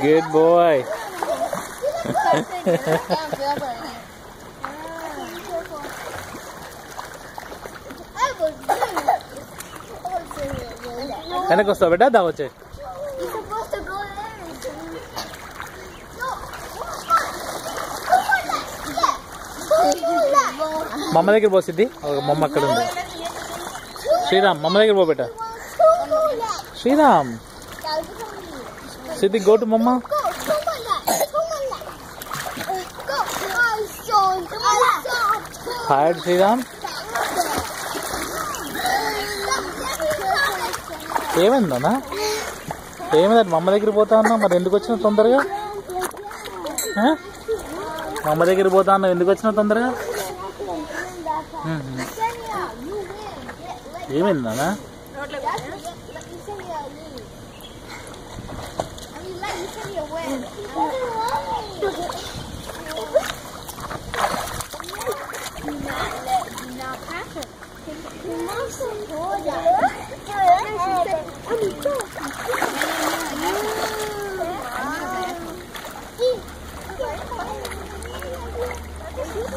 Good boy. వెనక్కి వస్తావు బిడ్డ దా వచ్చే You're supposed to go there. No. మా అమ్మ దగ్గర పోసిద్ది ఒక మా అమ్మ అక్కడ ఉంది శ్రీరామ్ మా అమ్మ దగ్గర పో బిడ్డ Sriram Siti, go to mama. Go, go, mama. Go, mama. Go, my son. My son. Hi, Sriram. ఏమైందన్నా ఏమైందంటే మమ్మ దగ్గర పోతా అన్నా మరి ఎందుకు వచ్చిన తొందరగా మమ్మ దగ్గర పోతా అన్నా ఎందుకు వచ్చిన తొందరగా ఏమైందన్నా 那你先有味。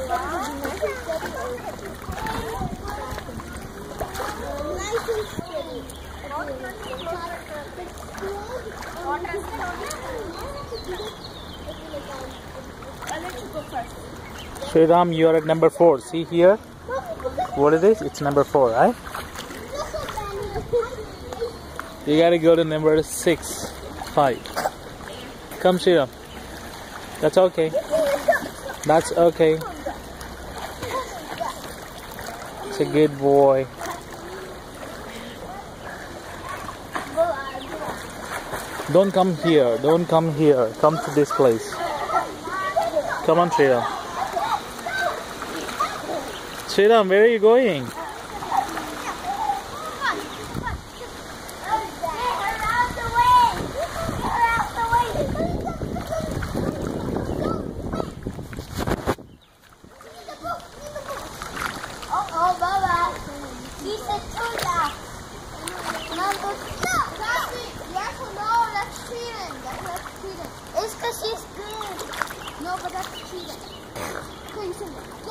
Wow. Sri Ram, you are at number 4. See here? What is this? It's number 4, right? You gotta go to number 6. 5. Come, Sri Ram. That's okay. That's okay. It's a good boy. Don't come here. Don't come here. Come to this place. Come on, Sriram. Sriram, where are you going? 可以送的 go